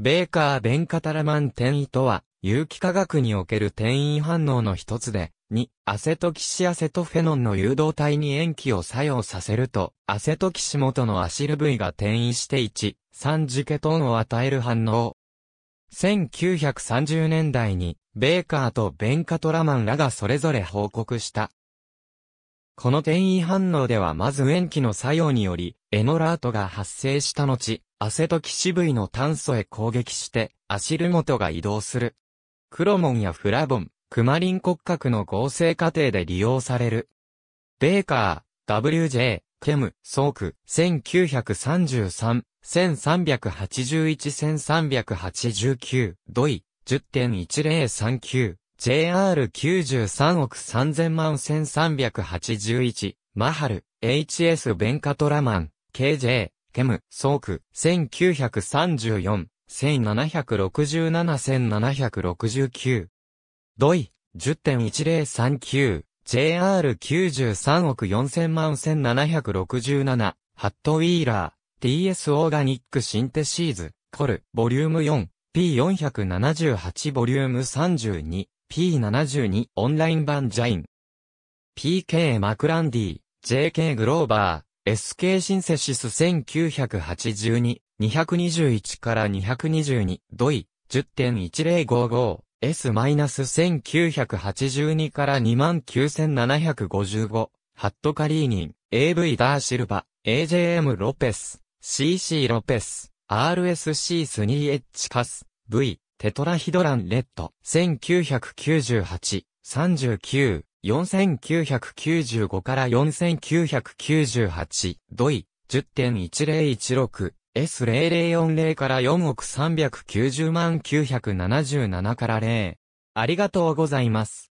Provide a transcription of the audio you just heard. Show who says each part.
Speaker 1: ベーカー・ベンカタラマン転移とは、有機化学における転移反応の一つで、2、アセトキシアセトフェノンの誘導体に塩基を作用させると、アセトキシ元のアシル V が転移して1、3ジケトンを与える反応。1930年代に、ベーカーとベンカトラマンらがそれぞれ報告した。この転移反応ではまず塩基の作用により、エノラートが発生した後、アセトキシ V の炭素へ攻撃して、アシル元が移動する。クロモンやフラボン、クマリン骨格の合成過程で利用される。ベーカー、WJ、ケム、ソーク、1933、1381-1389、ドイ、10.1039、JR93 億3000万1381、マハル、HS ベンカトラマン、KJ、ケム、ソーク、1934、1767-1769。ドイ、10.1039、JR93 億4000万1767、ハットウィーラー、TS オーガニックシンテシーズ、コル、ボリューム4、P478 ボリューム32、P72 オンライン版ジャイン。PK マクランディ、JK グローバー、SK シンセシス1982、221から222、ドイ、10.1055、S-1982 から29755、ハットカリーニン、AV ダーシルバ、AJM ロペス、CC ロペス、RSC3H カス、V、テトラヒドランレッド、1998、39、4995から4998、ドイ、10.1016、S0040 から4億390万977から0。ありがとうございます。